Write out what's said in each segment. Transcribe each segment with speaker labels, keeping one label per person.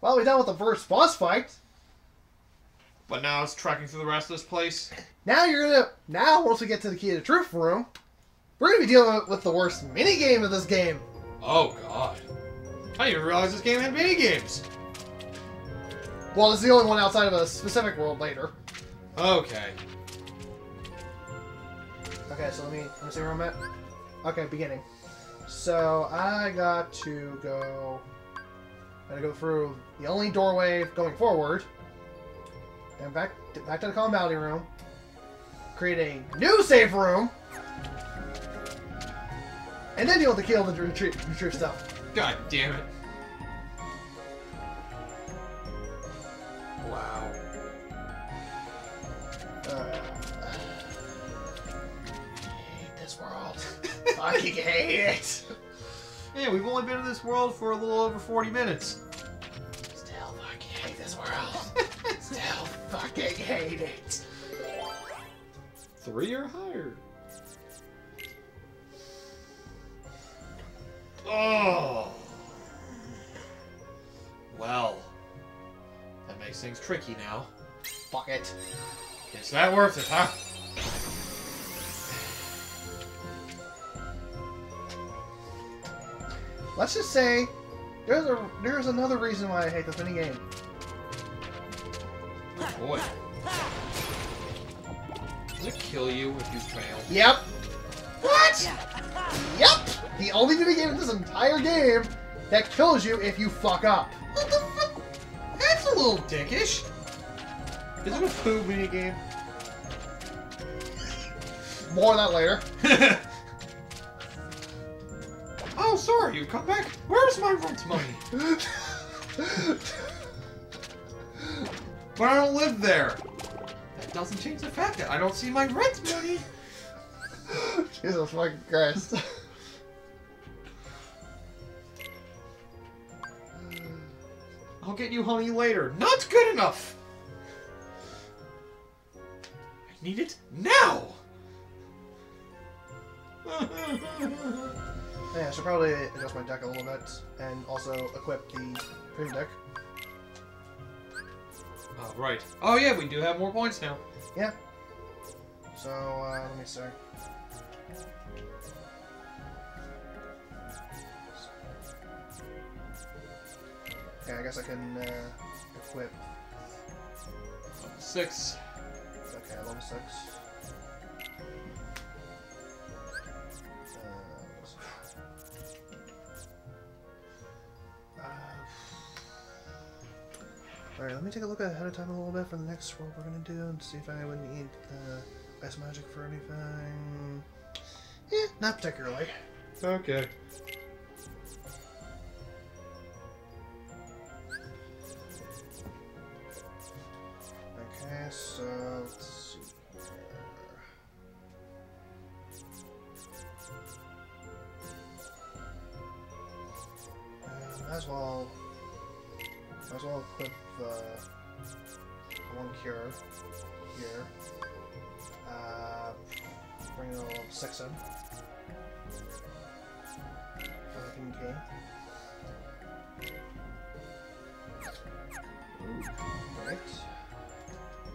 Speaker 1: Well, we're done with the first boss fight.
Speaker 2: But now it's tracking through the rest of this place.
Speaker 1: Now you're gonna. Now, once we get to the key to the truth room, we're gonna be dealing with the worst mini game of this game.
Speaker 2: Oh god. I didn't even realize this game had mini games.
Speaker 1: Well, it's the only one outside of a specific world later.
Speaker 2: Okay.
Speaker 1: Okay, so let me let me see where I'm at. Okay, beginning. So I got to go. Gotta go through the only doorway going forward, and back to, back to the common room. Create a new safe room, and then you'll have to kill the retrieve, retrieve stuff.
Speaker 2: God damn it. Wow.
Speaker 1: Uh, I hate this world. Fucking hate it.
Speaker 2: Yeah, we've only been in this world for a little over 40 minutes.
Speaker 1: Still fucking hate this world. Still fucking hate it.
Speaker 2: Three or higher. Oh. Well. That makes things tricky now.
Speaker 1: Fuck it.
Speaker 2: Is that worth it, huh?
Speaker 1: Let's just say there's a there's another reason why I hate this mini game.
Speaker 2: Oh, boy. Does it kill you if you fail?
Speaker 1: Yep. What? Yep. The only mini game in this entire game that kills you if you fuck up.
Speaker 2: What the fuck? That's a little dickish. Is it a poo mini game?
Speaker 1: More on that later.
Speaker 2: sorry, you come back. Where's my rent money? But I don't live there. That doesn't change the fact that I don't see my rent money.
Speaker 1: Jesus fucking Christ.
Speaker 2: I'll get you honey later. Not good enough. I need it now.
Speaker 1: should probably adjust my deck a little bit, and also equip the premium deck.
Speaker 2: Uh, right. Oh yeah, we do have more points now.
Speaker 1: Yeah. So, uh, let me see. Okay, I guess I can uh, equip.
Speaker 2: 6.
Speaker 1: Okay, level 6. Alright, let me take a look ahead of time a little bit for the next world we're gonna do and see if I would need the ice magic for anything. Yeah, not particularly.
Speaker 2: Okay.
Speaker 1: Okay, so let's see here. Uh, might as well, might as well equip the one cure here. Uh, bring the level six in. Fucking key. Right.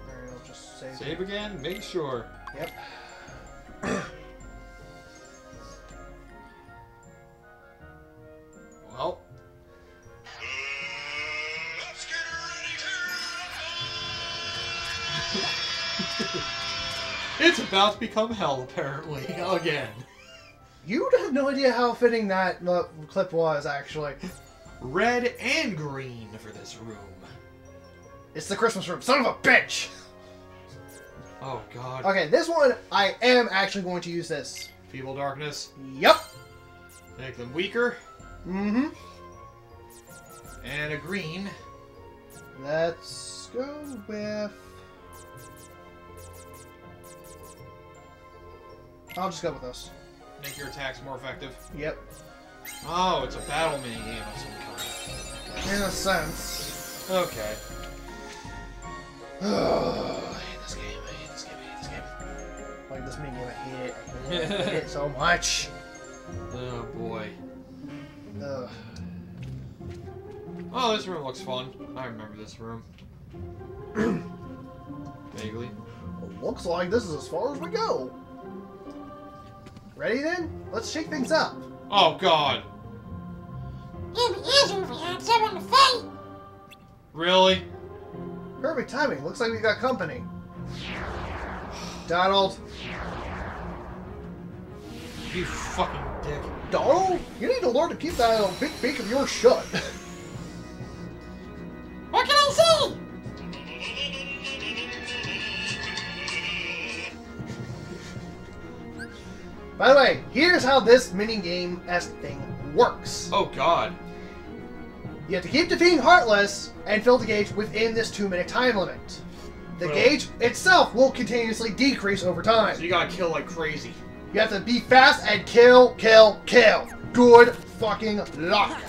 Speaker 1: Alright, I'll just save.
Speaker 2: Save again. Make sure.
Speaker 1: Yep.
Speaker 2: it's about to become hell, apparently. Again.
Speaker 1: You have no idea how fitting that uh, clip was, actually.
Speaker 2: Red and green for this room.
Speaker 1: It's the Christmas room. Son of a bitch!
Speaker 2: Oh, God.
Speaker 1: Okay, this one, I am actually going to use this.
Speaker 2: Feeble darkness.
Speaker 1: Yep.
Speaker 2: Make them weaker.
Speaker 1: Mm-hmm.
Speaker 2: And a green.
Speaker 1: Let's go with... I'll just go with this.
Speaker 2: Make your attacks more effective.
Speaker 1: Yep.
Speaker 2: Oh, it's a battle mini game of some kind.
Speaker 1: In a sense.
Speaker 2: Okay.
Speaker 1: Oh, I hate this game. I hate this game. I hate this game. Like this mini game, I hate it. I hate it, I hate it so much.
Speaker 2: Oh boy.
Speaker 1: Ugh.
Speaker 2: Oh, this room looks fun. I remember this room. Vaguely.
Speaker 1: Looks like this is as far as we go. Ready then? Let's shake things up.
Speaker 2: Oh god.
Speaker 3: It'd be easier if we had someone to fight.
Speaker 2: Really?
Speaker 1: Perfect timing. Looks like we got company. Donald.
Speaker 2: You fucking dick.
Speaker 1: Donald? You need to learn to keep that big beak of yours shut. By the way, here's how this mini game s thing works.
Speaker 2: Oh god.
Speaker 1: You have to keep defeating Heartless and fill the gauge within this two minute time limit. The gauge itself will continuously decrease over time.
Speaker 2: So you gotta kill like crazy.
Speaker 1: You have to be fast and kill, kill, kill. Good fucking luck.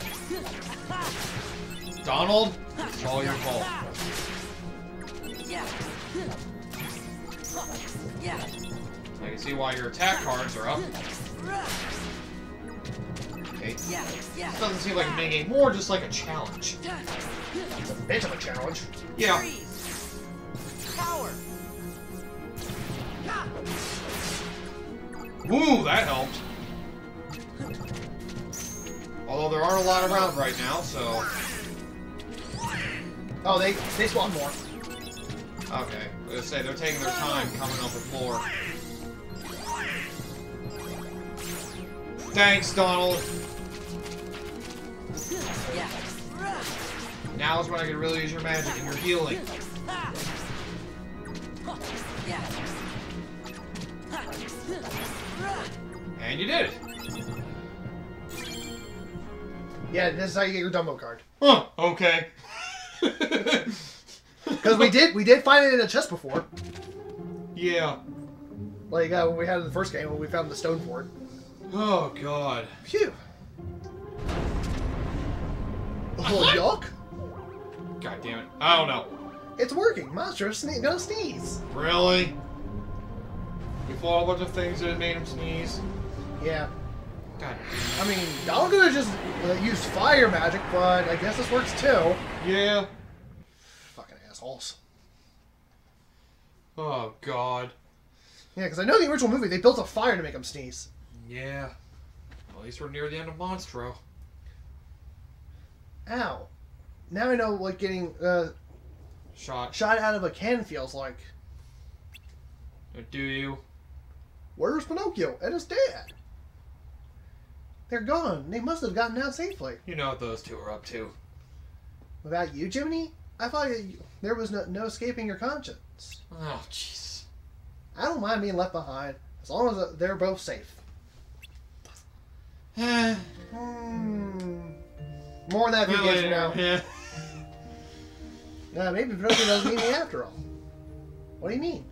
Speaker 2: Donald, it's all your fault. See why your attack cards are up. Okay. This doesn't seem like a minigame, more just like a challenge.
Speaker 1: It's a bit of a challenge.
Speaker 2: Yeah.
Speaker 4: Power.
Speaker 2: Ooh, that helped. Although there aren't a lot around right now, so...
Speaker 1: Oh, they they spawn more.
Speaker 2: Okay. I was say, they're taking their time coming up with more. Thanks, Donald. Now is when I can really use your magic and your healing. And you did it.
Speaker 1: Yeah, this is how you get your Dumbo card.
Speaker 2: Huh, okay.
Speaker 1: Because we did we did find it in a chest before.
Speaker 2: Yeah.
Speaker 1: Like uh, when we had it in the first game when we found the stone fort.
Speaker 2: Oh, God.
Speaker 1: Phew. Oh yuck!
Speaker 2: God damn it. I don't know.
Speaker 1: It's working. Monster sne- gonna sneeze.
Speaker 2: Really? You fought a bunch of things that made him sneeze?
Speaker 1: Yeah.
Speaker 2: God.
Speaker 1: I mean, y'all could have just uh, used fire magic, but I guess this works too.
Speaker 2: Yeah.
Speaker 1: Fucking assholes.
Speaker 2: Oh, God.
Speaker 1: Yeah, because I know the original movie they built a fire to make him sneeze.
Speaker 2: Yeah. At least we're near the end of Monstro.
Speaker 1: Ow. Now I know what getting uh,
Speaker 2: Shot.
Speaker 1: shot out of a can feels like.
Speaker 2: Do you?
Speaker 1: Where's Pinocchio and his dad? They're gone. They must have gotten out safely.
Speaker 2: You know what those two are up to.
Speaker 1: Without you, Jiminy? I thought you, there was no, no escaping your conscience.
Speaker 2: Oh, jeez.
Speaker 1: I don't mind being left behind, as long as uh, they're both safe. Hmm. More on that video from now.
Speaker 2: Yeah.
Speaker 1: Uh, maybe Pinocchio doesn't need me after all. What do you mean?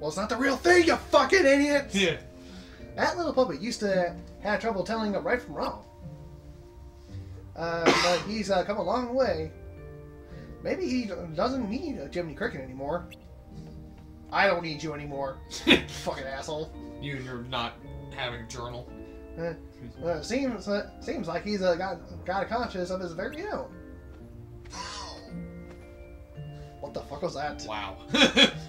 Speaker 1: Well, it's not the real thing, you fucking idiots!
Speaker 2: Yeah.
Speaker 1: That little puppet used to have trouble telling a right from wrong. Uh, but he's uh, come a long way. Maybe he doesn't need a Jiminy Cricket anymore. I don't need you anymore, fucking asshole.
Speaker 2: you and your not having a journal.
Speaker 1: Uh, seems uh, seems like he's uh, got got a conscience of his very own. What the fuck was that?
Speaker 2: Wow.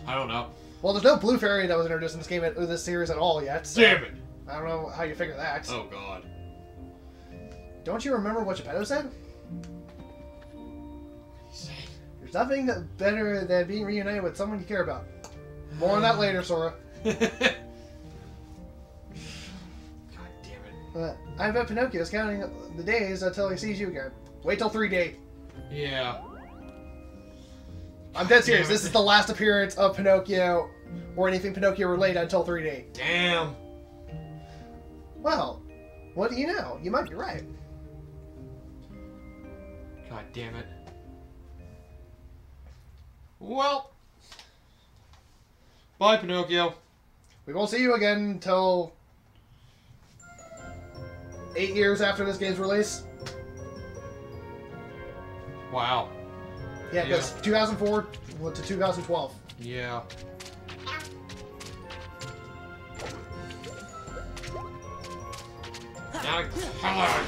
Speaker 2: I don't know.
Speaker 1: Well, there's no blue fairy that was introduced in this game, uh, this series at all yet. So
Speaker 2: Damn it.
Speaker 1: I don't know how you figure that.
Speaker 2: Oh, God.
Speaker 1: Don't you remember what Geppetto said? There's nothing better than being reunited with someone you care about. More on that later, Sora.
Speaker 2: God damn it.
Speaker 1: Uh, I bet Pinocchio's counting the days until he sees you again. Wait till 3D.
Speaker 2: Yeah.
Speaker 1: I'm dead serious. This is the last appearance of Pinocchio or anything Pinocchio related until 3D.
Speaker 2: Damn.
Speaker 1: Well, what do you know? You might be right.
Speaker 2: God damn it. Well. Bye, Pinocchio.
Speaker 1: We won't see you again until eight years after this game's release.
Speaker 2: Wow.
Speaker 1: Yeah, because 2004 to 2012.
Speaker 2: Yeah. Now, come on.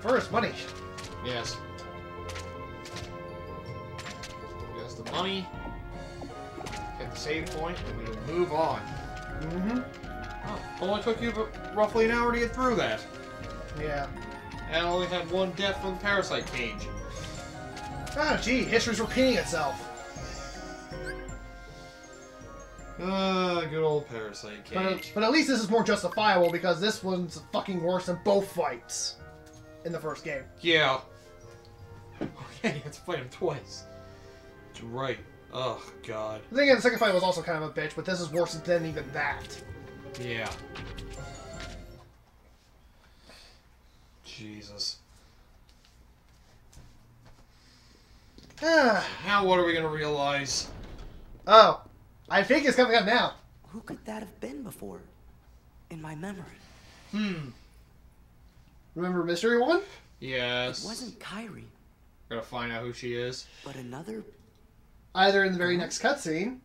Speaker 1: first, money.
Speaker 2: Yes. Yes, the money. Get the save point, and we move on.
Speaker 1: Mm-hmm.
Speaker 2: Oh, only took you roughly an hour to get through that.
Speaker 1: Yeah.
Speaker 2: And I only had one death from the parasite cage.
Speaker 1: Ah, gee, history's repeating itself.
Speaker 2: Ah, good old parasite cage.
Speaker 1: but at least this is more justifiable because this one's fucking worse than both fights in the first game.
Speaker 2: Yeah. Oh yeah, you have to fight him twice. That's right. Oh god.
Speaker 1: The thing is, the second fight was also kind of a bitch, but this is worse than even that.
Speaker 2: Yeah. Jesus.
Speaker 1: Ah.
Speaker 2: Now what are we gonna realize?
Speaker 1: oh, I think it's coming up now.
Speaker 4: Who could that have been before? In my memory.
Speaker 2: Hmm.
Speaker 1: Remember Mystery One?
Speaker 2: Yes.
Speaker 4: It wasn't Kairi,
Speaker 2: Gotta find out who she is.
Speaker 4: but another.
Speaker 1: Either in the very next cutscene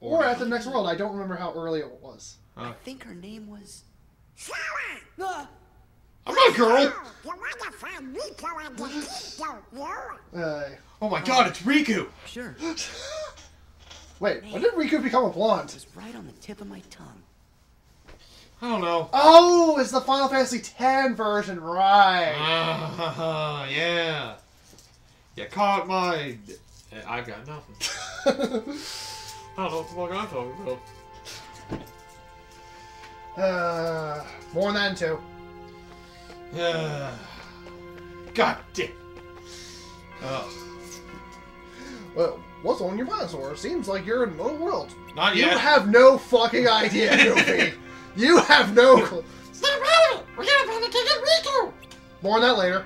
Speaker 1: or at the next world. I don't remember how early it was.
Speaker 4: I think her name was.
Speaker 3: Sarah!
Speaker 4: Ah!
Speaker 2: I'm not a girl!
Speaker 3: You wanna find Riku and the kid, don't you?
Speaker 1: Uh,
Speaker 2: Oh my god, it's Riku!
Speaker 4: Sure.
Speaker 1: wait, when did Riku become a
Speaker 4: It
Speaker 1: blonde?
Speaker 4: was right on the tip of my tongue.
Speaker 2: I don't know.
Speaker 1: Oh, it's the Final Fantasy X version, right?
Speaker 2: Ah, yeah. You caught my. I got nothing. I don't know what the fuck I'm talking about.
Speaker 1: Uh, more than two.
Speaker 2: Ah. God damn. Ugh.
Speaker 1: Well, what's on your dinosaur? Seems like you're in another world.
Speaker 2: Not yet.
Speaker 1: You have no fucking idea, Goofy. you have no clue.
Speaker 3: Stay relevant! We're gonna find the kid and Riku!
Speaker 1: More on that later.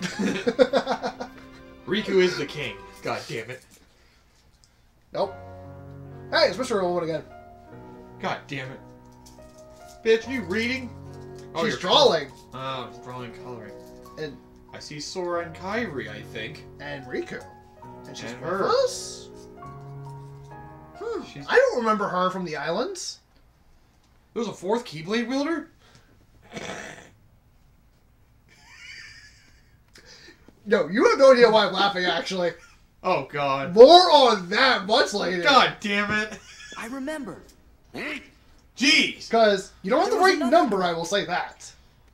Speaker 2: Riku is the king. God damn it.
Speaker 1: nope. Hey, it's Mr. Owen again.
Speaker 2: God damn it. Bitch, you reading?
Speaker 1: She's
Speaker 2: you're
Speaker 1: drawing.
Speaker 2: Oh, it's drawing coloring.
Speaker 1: And
Speaker 2: I see Sora and Kairi, I think.
Speaker 1: and Riku. And she's
Speaker 2: And her.
Speaker 1: us? Hmm.
Speaker 2: She's-
Speaker 1: I don't remember her from the islands.
Speaker 2: There was a fourth Keyblade wielder?
Speaker 1: No, you have no idea why I'm laughing, actually.
Speaker 2: Oh god.
Speaker 1: More on that much later.
Speaker 2: God damn it.
Speaker 4: I remember.
Speaker 2: Jeez.
Speaker 1: Because you don't have the right
Speaker 4: another-
Speaker 1: number, I will say that.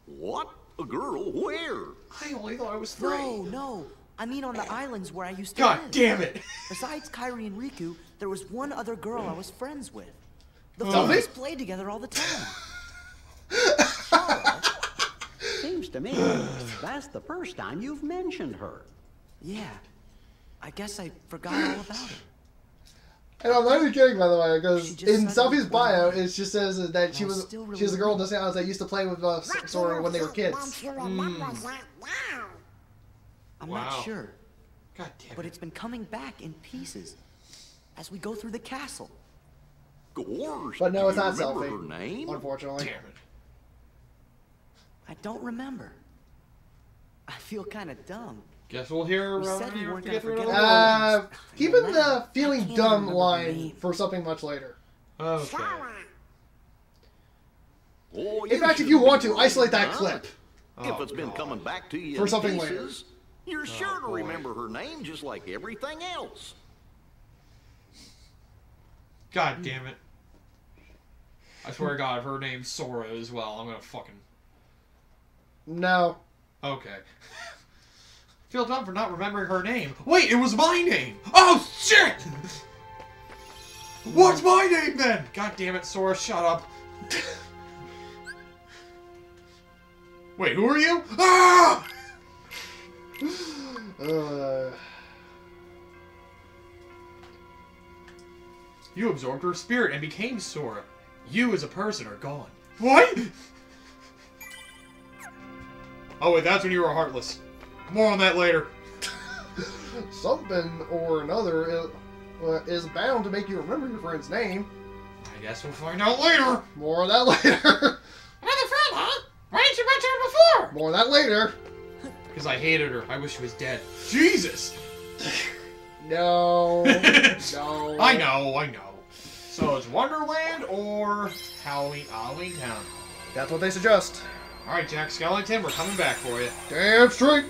Speaker 5: What? A girl? Where?
Speaker 2: I only thought I was three.
Speaker 4: No, no. I mean on the islands where I used to
Speaker 2: God
Speaker 4: live.
Speaker 2: damn it.
Speaker 4: Besides Kairi and Riku, there was one other girl I was friends with. The
Speaker 2: Oh.
Speaker 4: four of us played together all the time.
Speaker 6: Seems to me that's the first time you've mentioned her.
Speaker 4: Yeah. I guess I forgot all about it.
Speaker 1: And I'm not even kidding, by the way, because in
Speaker 4: said
Speaker 1: Selphie's
Speaker 4: it
Speaker 1: bio,
Speaker 4: was-
Speaker 1: it just says that she
Speaker 4: was
Speaker 1: was
Speaker 4: really
Speaker 1: she was a girl in
Speaker 4: young.
Speaker 1: the Islands that used to play with uh,
Speaker 3: What
Speaker 1: Sora when they were kids.
Speaker 3: want to remember that now?
Speaker 4: I'm
Speaker 2: Wow.
Speaker 4: not sure,
Speaker 2: God damn it.
Speaker 4: but
Speaker 2: it.
Speaker 4: it's been coming back in pieces as we go through the castle.
Speaker 5: Gorsh.
Speaker 1: But no, it's not
Speaker 5: remember
Speaker 1: Selfie.
Speaker 5: her name?
Speaker 1: Unfortunately.
Speaker 2: Damn it.
Speaker 4: I don't remember. I feel kind of dumb.
Speaker 2: Guess we'll hear
Speaker 4: We
Speaker 2: around
Speaker 4: said we
Speaker 2: here
Speaker 4: weren't
Speaker 2: to get through
Speaker 4: forget
Speaker 2: another
Speaker 1: Uh, keeping the feeling dumb line for something much later.
Speaker 2: Okay.
Speaker 5: Oh,
Speaker 1: In fact, if you want to, isolate that
Speaker 5: huh?
Speaker 1: clip.
Speaker 5: If
Speaker 2: Oh,
Speaker 5: it's been
Speaker 2: God.
Speaker 5: coming back to you
Speaker 1: For
Speaker 5: in
Speaker 1: something later.
Speaker 5: you're sure to
Speaker 2: boy.
Speaker 5: remember her name just like everything else.
Speaker 2: God damn it. I swear to God, if her name's Sora as well, I'm gonna fucking.
Speaker 1: No.
Speaker 2: Okay. Feel dumb for not remembering her name. Wait, it was my name! Oh, shit! What's my name then? God damn it, Sora, shut up. Wait, who are you? Ah!
Speaker 1: Uh,
Speaker 2: You absorbed her spirit and became Sora. You as a person are gone. What? Oh wait, that's when you were heartless. More on that later.
Speaker 1: something or another is, uh, is bound to make you remember your friend's name.
Speaker 2: I guess we'll find out later.
Speaker 1: More on that later.
Speaker 3: Another friend, huh? Why didn't you mention her before?
Speaker 1: More on that later.
Speaker 2: Because I hated her. I wish she was dead. Jesus!
Speaker 1: No. no.
Speaker 2: I know, I know. So it's Wonderland or Halloween, Halloween Town?
Speaker 1: That's what they suggest.
Speaker 2: Alright, Jack Skellington, we're coming back for you.
Speaker 1: Damn straight.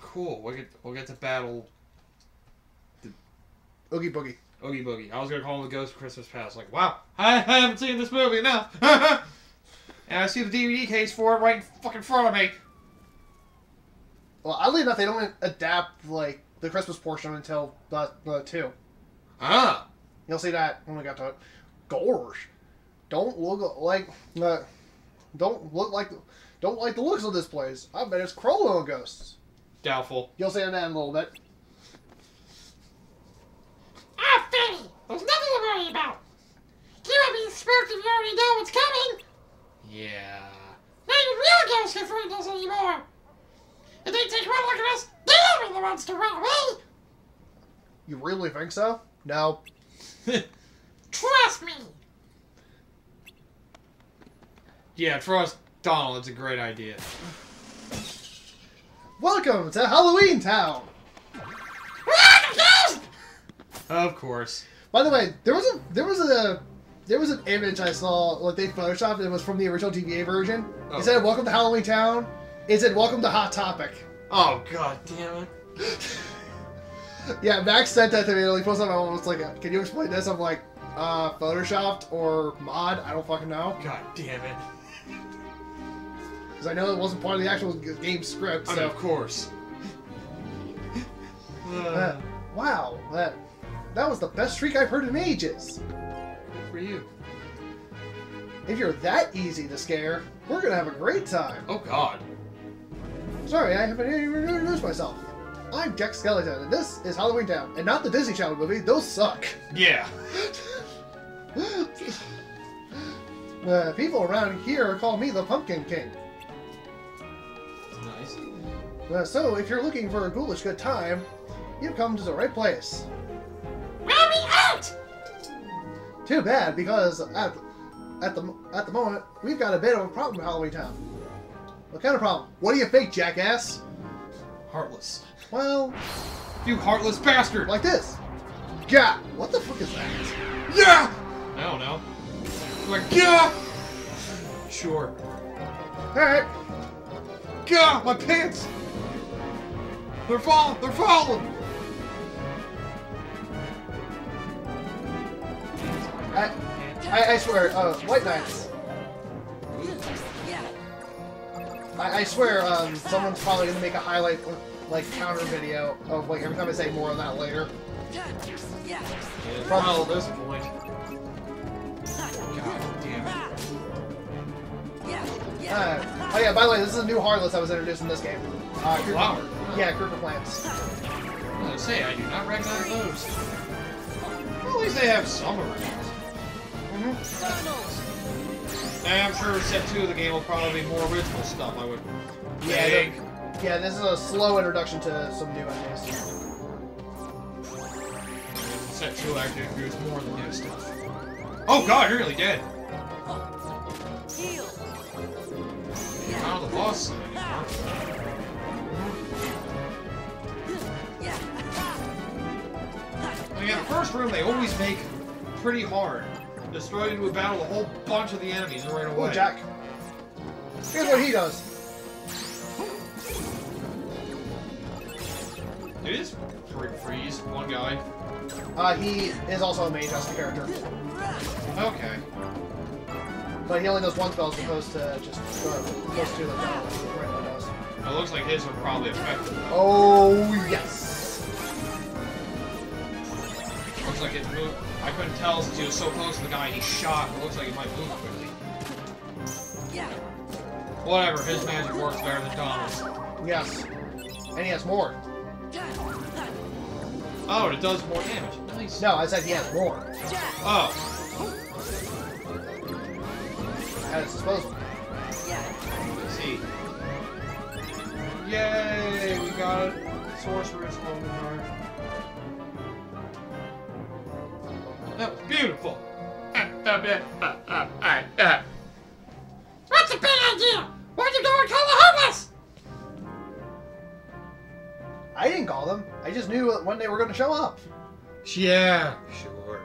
Speaker 2: Cool. We'll get we'll get to battle
Speaker 1: Oogie Boogie.
Speaker 2: Oogie Boogie. I was gonna call him the Ghost of Christmas Past. Like, wow, I haven't seen this movie enough. and I see the DVD case for it right in fucking front of me.
Speaker 1: Well, oddly enough, they don't adapt like the Christmas portion until the, the two.
Speaker 2: Ah.
Speaker 1: You'll see that when we got to it. Gosh, don't look like uh, don't look like don't like the looks of this place. I bet it's crawling on ghosts.
Speaker 2: Doubtful.
Speaker 1: You'll see that in a little bit.
Speaker 3: Ah, Fanny, there's nothing to worry about. You won't be spooked if you already know what's coming.
Speaker 2: Yeah.
Speaker 3: Not even real ghosts can frighten us anymore. If they take one look at us, they'll be the ones to run away.
Speaker 1: You really think so? No.
Speaker 3: Trust me.
Speaker 2: Yeah, trust Donald. It's a great idea.
Speaker 1: Welcome to Halloween Town.
Speaker 2: Of course.
Speaker 1: By the way, there was a there was a there was an image I saw like they photoshopped. It was from the original TVA version.
Speaker 2: Oh.
Speaker 1: It said "Welcome to Halloween Town." It said "Welcome to Hot Topic."
Speaker 2: Oh god damn it.
Speaker 1: Yeah, Max sent that to me. Like, posted. I was like, "Can you explain this?" I'm like, "Uh, photoshopped or mod? I don't fucking know."
Speaker 2: God damn it.
Speaker 1: Because I know it wasn't part of the actual game script.
Speaker 2: I mean, of course.
Speaker 1: uh, wow, that that was the best streak I've heard in ages.
Speaker 2: good for you.
Speaker 1: If you're that easy to scare, we're gonna have a great time.
Speaker 2: Oh god.
Speaker 1: Sorry, I haven't even introduced myself. I'm Jack Skellington, and this is Halloween Town, and not the Disney Channel movie. Those suck.
Speaker 2: Yeah.
Speaker 1: uh, people around here call me the Pumpkin King.
Speaker 2: Nice.
Speaker 1: Uh, so, if you're looking for a ghoulish good time, you've come to the right place.
Speaker 3: Let me out!
Speaker 1: Too bad, because at at the at the moment we've got a bit of a problem in Halloween Town. What kind of problem? What do you think, jackass?
Speaker 2: Heartless.
Speaker 1: Well,
Speaker 2: You heartless bastard!
Speaker 1: like this. Yeah. What the fuck is that?
Speaker 2: yeah! I don't know. Like, yeah! Sure.
Speaker 1: All right.
Speaker 2: God, my pants! They're falling! They're falling!
Speaker 1: I I, I swear, uh, White Knights. I, I swear, um, someone's probably gonna make a highlight, like, counter video of, like, every time I say more of that later.
Speaker 2: Yeah, well, at this point. God damn it.
Speaker 1: Uh, oh yeah, by the way, this is a new Heartless I was introduced in this game. Uh, Creeper-
Speaker 2: Flower?
Speaker 1: Yeah, group of Plants.
Speaker 2: I was gonna say, I do not recognize those. Well, at least they have some around. And I'm sure set 2 of the game will probably be more original stuff, I would
Speaker 1: Yeah,
Speaker 2: think.
Speaker 1: Yeah, this is a slow introduction to some new enemies.
Speaker 2: Set 2 actually includes more than new stuff. Oh god, you're really dead! Not the boss anymore. I mean, the first room they always make pretty hard. Destroy you to battle a whole bunch of the enemies right away.
Speaker 1: Oh, Jack. Here's what he does.
Speaker 2: It is free freeze, one guy.
Speaker 1: Uh, he is also a mage as a character,
Speaker 2: Okay.
Speaker 1: But he only does one spell as opposed to just uh, opposed to the regular does.
Speaker 2: It looks like his are probably effective. though.
Speaker 1: Oh yes.
Speaker 2: Looks like his move. I couldn't tell since he was so close to the guy he shot. It looks like he might move quickly. Yeah. Whatever, his magic works better than Donald's.
Speaker 1: Yes. And he has more.
Speaker 2: Oh, it does more damage. Nice.
Speaker 1: No, I said he has more
Speaker 2: Oh,
Speaker 1: at his disposal.
Speaker 2: let's see. Yay, we got it. Sorcerer's Golden Heart. That was beautiful.
Speaker 3: What's a bad idea? Why'd you go and call the homeless?
Speaker 1: I didn't call them. I just knew when they were going to show up.
Speaker 2: Yeah, sure.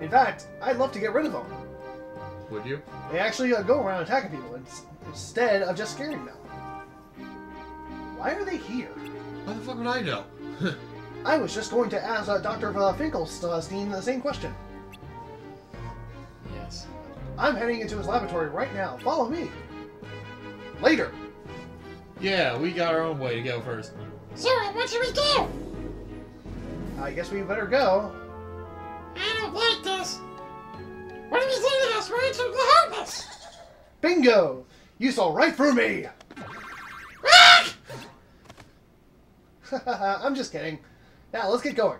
Speaker 1: In fact, I'd love to get rid of them.
Speaker 2: Would you?
Speaker 1: They actually uh, go around attacking people ins- instead of just scaring them. Why are they here?
Speaker 2: How the fuck would I know?
Speaker 1: I was just going to ask uh, Dr. Finkelstein the same question.
Speaker 2: yes.
Speaker 1: I'm heading into his laboratory right now. Follow me. Later.
Speaker 2: Yeah, we got our own way to go first.
Speaker 3: So, what should we do?
Speaker 1: I guess we better go.
Speaker 3: What are you telling us? Why don't you help us?
Speaker 1: Bingo! You saw right through me! I'm just kidding. Now, let's get going.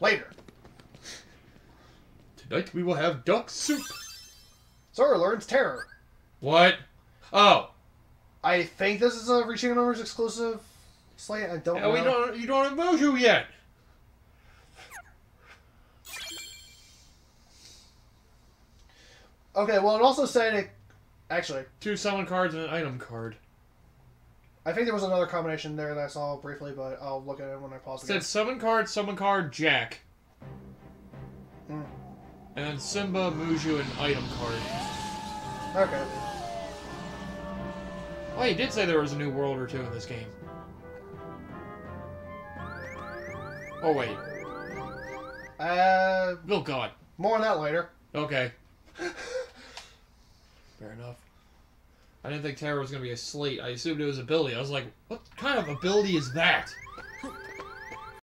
Speaker 1: Later.
Speaker 2: Tonight we will have duck soup.
Speaker 1: Sora learns terror.
Speaker 2: What? Oh,
Speaker 1: I think this is a Reaching Numbers exclusive sleight. I don't
Speaker 2: yeah,
Speaker 1: know.
Speaker 2: we don't. You don't have Mojo yet.
Speaker 1: Okay, well, it also said it. Actually,
Speaker 2: Two summon cards and an item card.
Speaker 1: I think there was another combination there that I saw briefly, but I'll look at it when I pause
Speaker 2: It
Speaker 1: again.
Speaker 2: said summon card, summon card, Jack.
Speaker 1: Hmm.
Speaker 2: And then Simba, Mushu, and item card.
Speaker 1: Okay.
Speaker 2: Well, he did say there was a new world or two in this game. Oh wait.
Speaker 1: Uh,
Speaker 2: Oh god.
Speaker 1: more on that later.
Speaker 2: Okay. Fair enough. I didn't think Terra was gonna be a sleight. I assumed it was ability. I was like, what kind of ability is that?